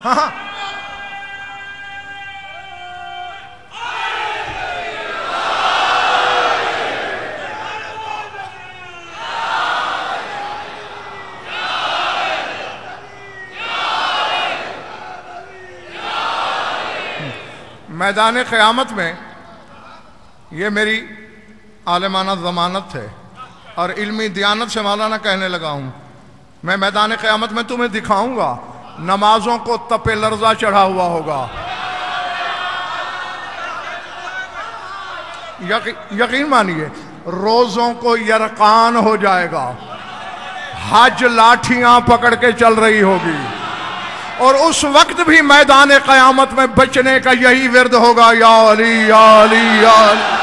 हाँ हाँ। मैदान क़यामत में ये मेरी आलमाना ज़मानत है और इल्मी दियानत से मौलाना कहने लगा हूँ, मैं मैदान क़यामत में तुम्हें दिखाऊँगा। नमाजों को तपे लर्जा चढ़ा हुआ होगा। यकी, यकीन मानिए रोजों को यरकान हो जाएगा। हज लाठियाँ पकड़ के चल रही होगी। और उस वक्त भी मैदान कयामत में बचने का यही विरद होगा या अली या अली या अली।